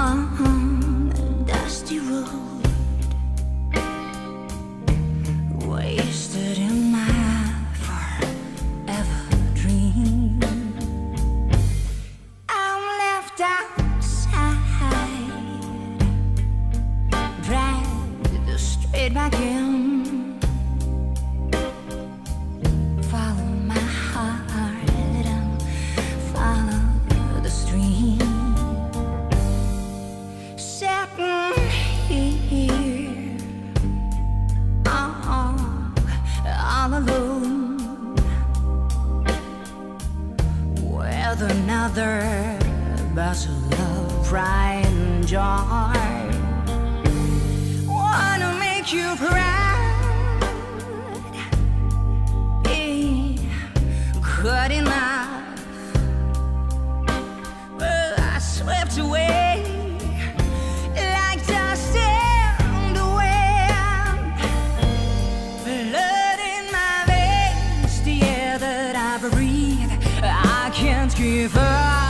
on a dusty road. Wasted in my forever dream. I'm left outside Dragged straight back in. With another bottle of pride and joy. Wanna make you proud, yeah, cutting off. Well, I swept away can't